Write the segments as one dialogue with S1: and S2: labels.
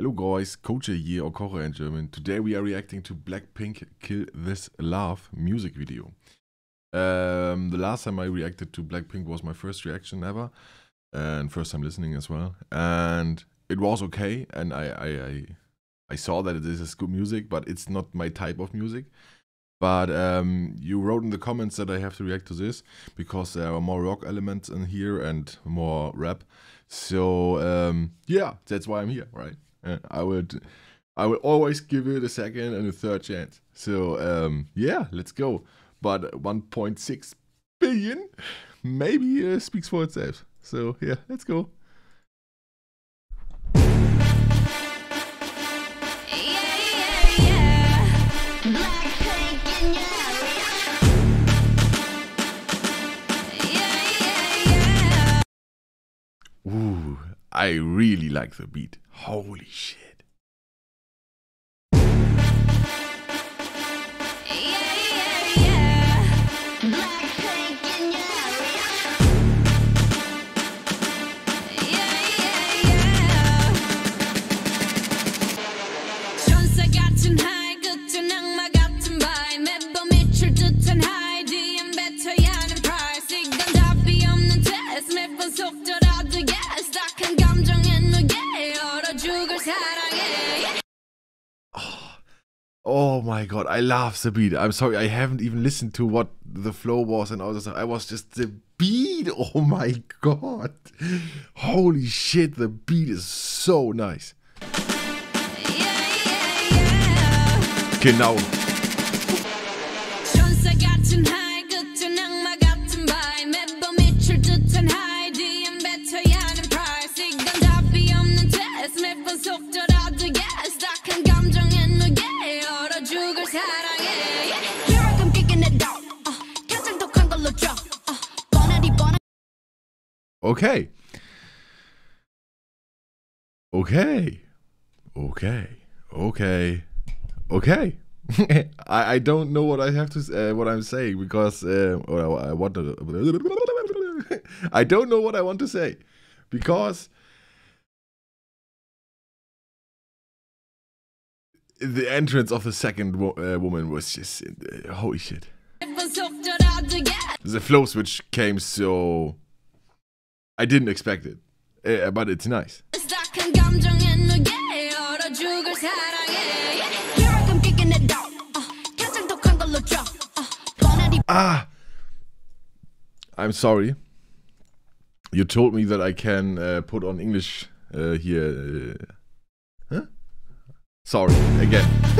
S1: Hello guys, Kocher here or Kocher in German. Today we are reacting to Blackpink Kill This Love music video. Um, the last time I reacted to Blackpink was my first reaction ever and first time listening as well. And it was okay and I, I, I, I saw that this is good music, but it's not my type of music. But um, you wrote in the comments that I have to react to this because there are more rock elements in here and more rap. So um, yeah, that's why I'm here, right? I would, I would always give it a second and a third chance. So um, yeah, let's go. But 1.6 billion maybe uh, speaks for itself. So yeah, let's go. I really like the beat. Holy shit. I love the beat. I'm sorry, I haven't even listened to what the flow was and all this stuff. I was just the beat. Oh my god. Holy shit, the beat is so nice. Genau. Okay. Okay. Okay. Okay. Okay. I, I don't know what I have to uh, what I'm saying because uh, or I, I want to I don't know what I want to say because the entrance of the second wo uh, woman was just uh, holy shit. The flow switch came so I didn't expect it, eh, but it's nice. Ah, I'm sorry. You told me that I can uh, put on English uh, here. Uh, huh? Sorry, again.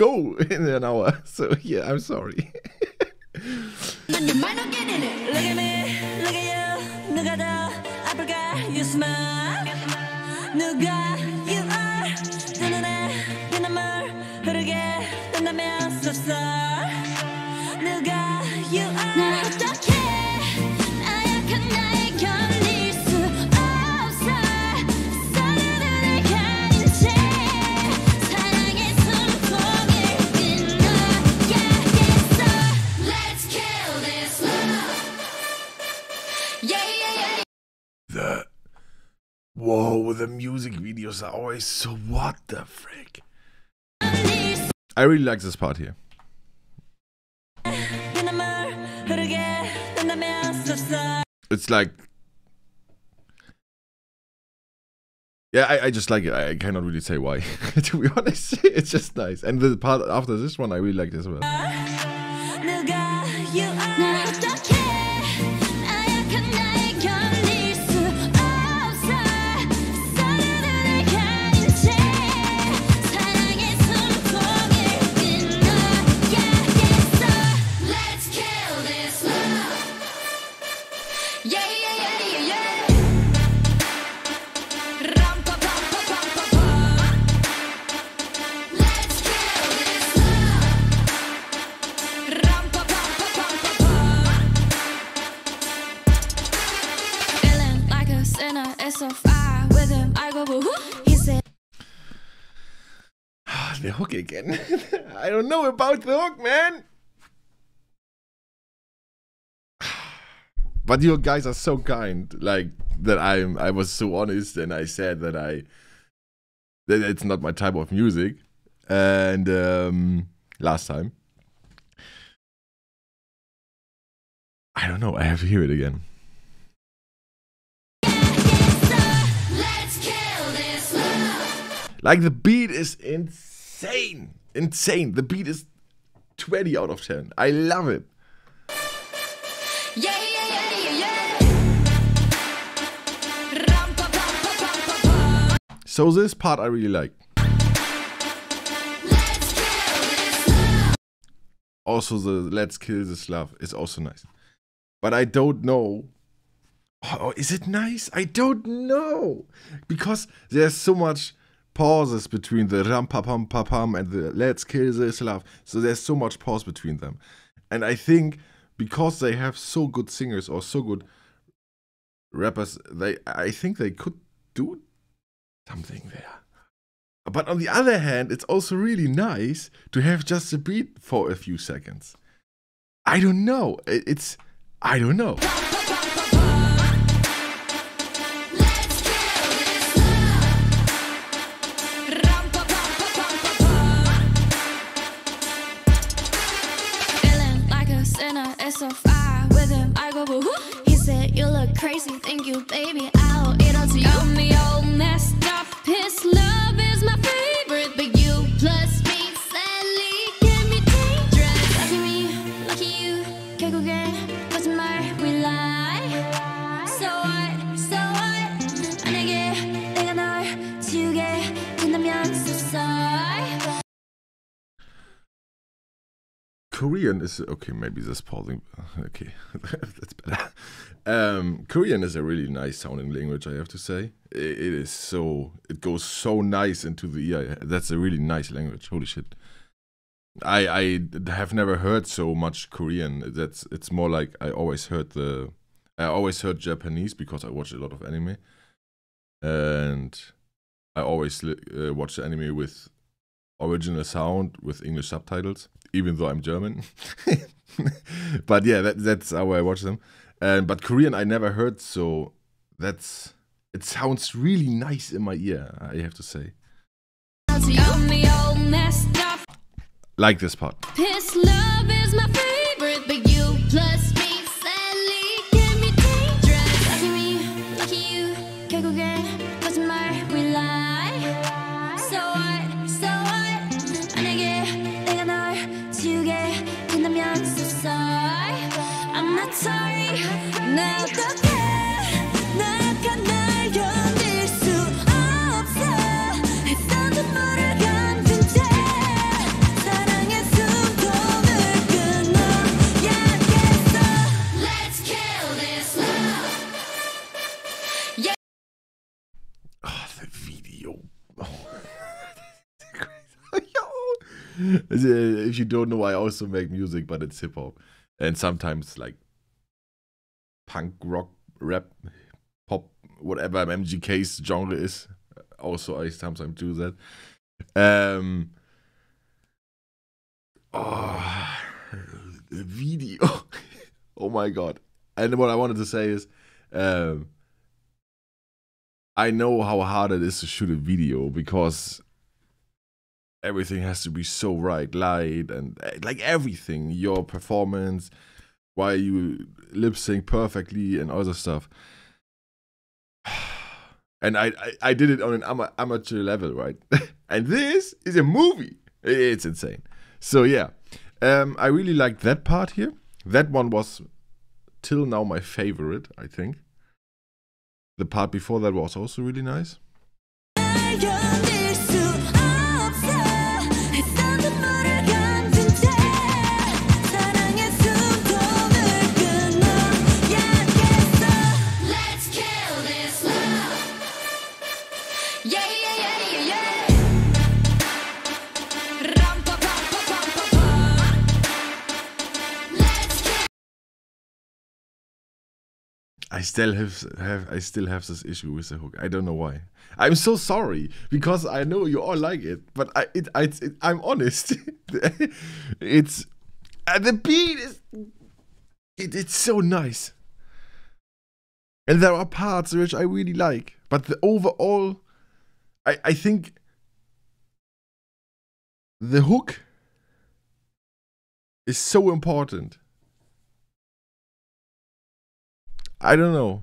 S1: go in an hour. So yeah, I'm sorry. music videos are always so what the frick. I really like this part here. It's like Yeah, I, I just like it. I cannot really say why. to be honest, it's just nice. And the part after this one, I really like as well. Know about the hook, man. But you guys are so kind, like that. I'm. I was so honest, and I said that I that it's not my type of music. And um, last time, I don't know. I have to hear it again.
S2: Let's kill this love.
S1: Like the beat is insane, insane. The beat is twenty out of ten. I love it.
S2: Yeah, yeah, yeah.
S1: So this part I really like.
S2: Let's kill this love.
S1: also the let's kill this love is also nice but i don't know oh is it nice i don't know because there's so much pauses between the ram pa pam pa pam and the let's kill this love so there's so much pause between them and i think because they have so good singers or so good rappers they i think they could do something there but on the other hand, it's also really nice to have just a beat for a few seconds. I don't know. It's I don't know. Korean is okay. Maybe this pausing. Okay, that's better. Um, Korean is a really nice sounding language. I have to say, I- it is so. It goes so nice into the ear. That's a really nice language. Holy shit. I I have never heard so much Korean. That's it's more like I always heard the. I always heard Japanese because I watch a lot of anime, and I always uh, watch anime with original sound with English subtitles, even though I'm German. but yeah, that, that's how I watch them. And but Korean I never heard, so that's it sounds really nice in my ear. I have to say, like this part.
S2: His love is my favorite, but you plus
S1: Uh, if you don't know, I also make music, but it's hip hop. And sometimes like punk, rock, rap, pop, whatever MGK's genre is. Also, I sometimes do that. Um. Oh, video. oh my god! And what I wanted to say is, um, I know how hard it is to shoot a video because everything has to be so right, light, and like everything. Your performance, why you lip sync perfectly, and other stuff. And I, I, I did it on an ama- amateur level, right? and this is a movie. It's insane. So yeah, Um, I really liked that part here. That one was till now my favorite, I think. The part before that was also really nice. I still have, have I still have this issue with the hook. I don't know why. I'm so sorry because I know you all like it, but I it, I it, I'm honest. it's uh, the beat is it, it's so nice, and there are parts which I really like, but the overall, I I think the hook is so important. I don't know.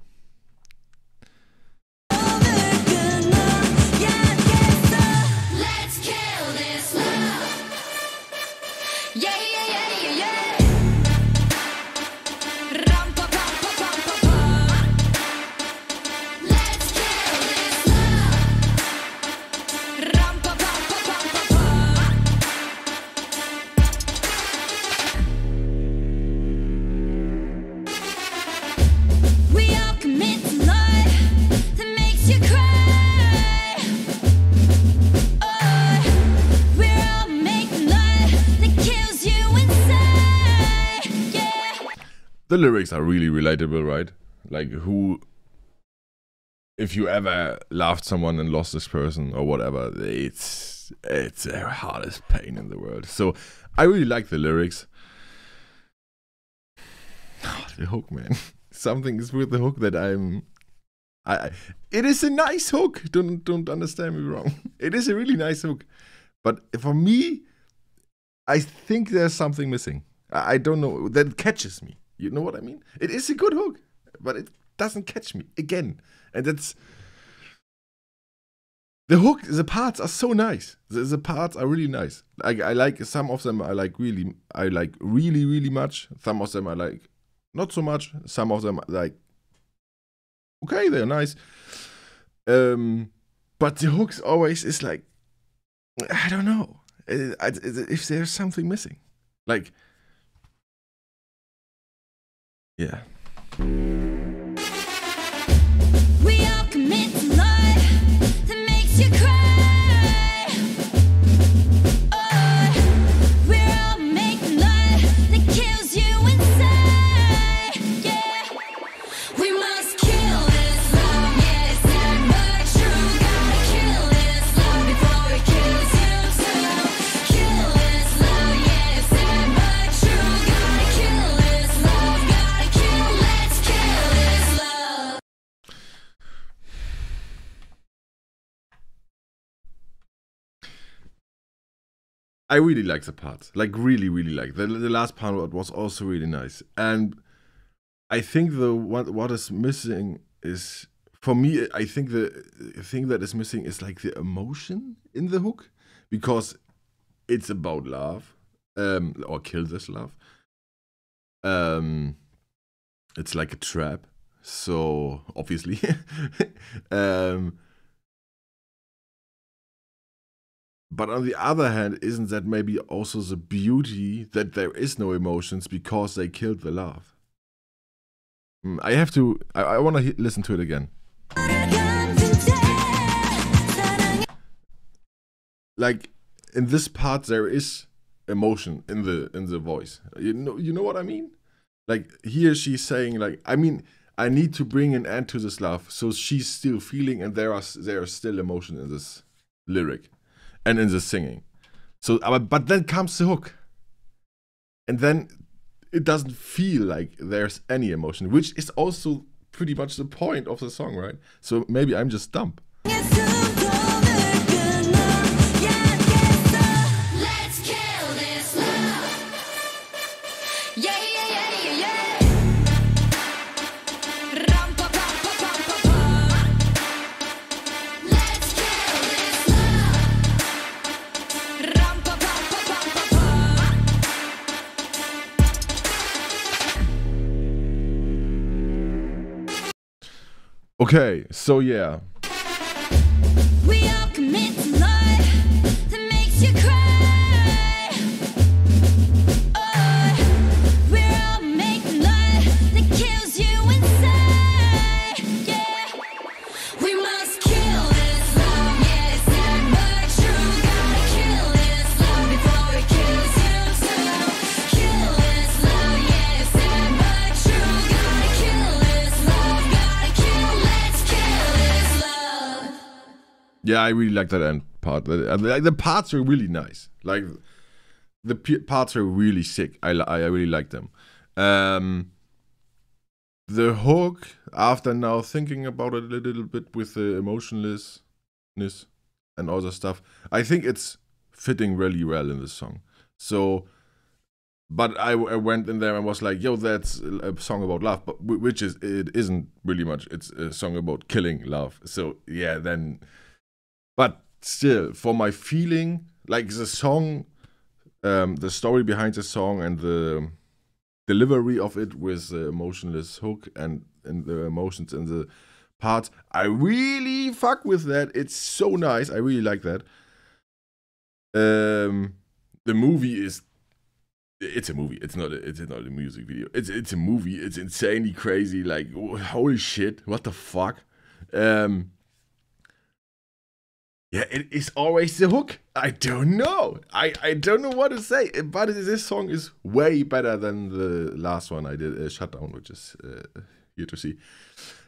S1: The lyrics are really relatable, right? Like who if you ever loved someone and lost this person or whatever, it's it's the hardest pain in the world. So I really like the lyrics. the hook, man. Something is with the hook that I'm I, it is a nice hook. Don't don't understand me wrong. It is a really nice hook. But for me, I think there's something missing. I don't know that catches me. You know what I mean? It is a good hook, but it doesn't catch me again. And that's the hook. The parts are so nice. The, the parts are really nice. Like I like some of them. I like really. I like really really much. Some of them I like not so much. Some of them I like okay, they're nice. Um, but the hooks always is like I don't know Uh, if there's something missing. Like yeah. I really like the part, Like really, really like the the last part was also really nice. And I think the what what is missing is for me. I think the thing that is missing is like the emotion in the hook because it's about love, um, or kill this love. Um, it's like a trap. So obviously, um, But on the other hand, isn't that maybe also the beauty that there is no emotions because they killed the love? Hmm, I have to. I, I want to listen to it again. Like in this part, there is emotion in the in the voice. You know, you know what I mean? Like here, she's saying like, I mean, I need to bring an end to this love. So she's still feeling, and there are there is still emotion in this lyric and in the singing. So, uh, but, but then comes the hook. And then it doesn't feel like there's any emotion, which is also pretty much the point of the song, right? So maybe I'm just dumb.
S2: Let's
S1: Okay, so yeah.
S2: Yeah,
S1: I really like that end part. The, uh, the, parts are really nice. Like the parts are really sick. I I really like them. Um, the hook, after now thinking about it a little bit with the emotionlessness and other stuff, I think it's fitting really well in the song. So, but I, I went in there and was like, "Yo, that's a song about love," but wh- which is it isn't really much. It's a song about killing love. So yeah, then but still for my feeling like the song um the story behind the song and the delivery of it with the emotionless hook and and the emotions and the parts i really fuck with that. It's so nice. I really like that. Um the movie is it's a movie. It's not a, it's not a music video. It's it's a movie. It's insanely crazy. Like holy shit. What the fuck? Um yeah, it is always the hook. I don't know. I, I don't know what to say. But this song is way better than the last one I did, uh, Shutdown, which is uh, here to see.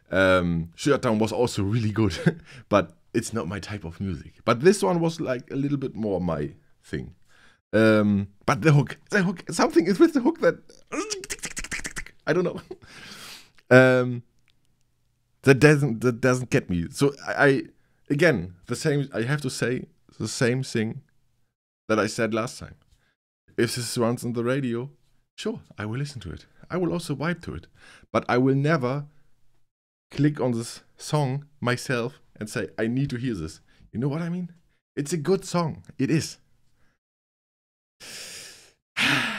S1: Um, Shutdown was also really good, but it's not my type of music. But this one was like a little bit more my thing. Um, but the hook, the hook, something is with the hook that I don't know. um, that doesn't that doesn't get me. So I, I again the same. I have to say the same thing that I said last time. If this runs on the radio, sure, I will listen to it. I will also vibe to it, but I will never click on this song myself and say I need to hear this. You know what I mean? It's a good song. It is. Uh,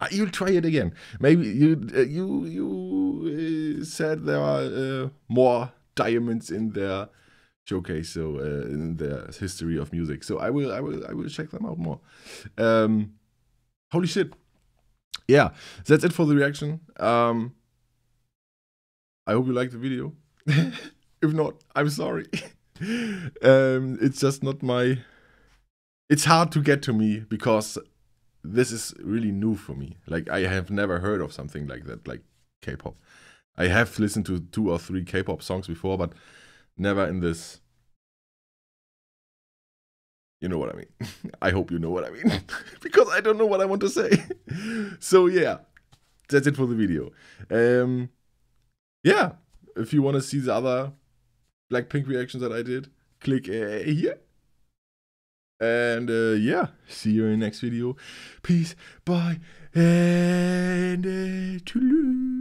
S1: You'll try it again. Maybe you uh, you you uh, said there are uh, more diamonds in their showcase, so uh, in their history of music. So I will I will I will check them out more. Um, holy shit! Yeah, that's it for the reaction. Um, I hope you liked the video. if not, I'm sorry. um, it's just not my. It's hard to get to me because this is really new for me. Like I have never heard of something like that, like K-pop. I have listened to two or three K-pop songs before, but never in this. You know what I mean. I hope you know what I mean because I don't know what I want to say. so yeah, that's it for the video. Um, yeah, if you want to see the other Blackpink reactions that I did, click uh, here. And uh, yeah, see you in the next video. Peace, bye, and uh, toodaloo.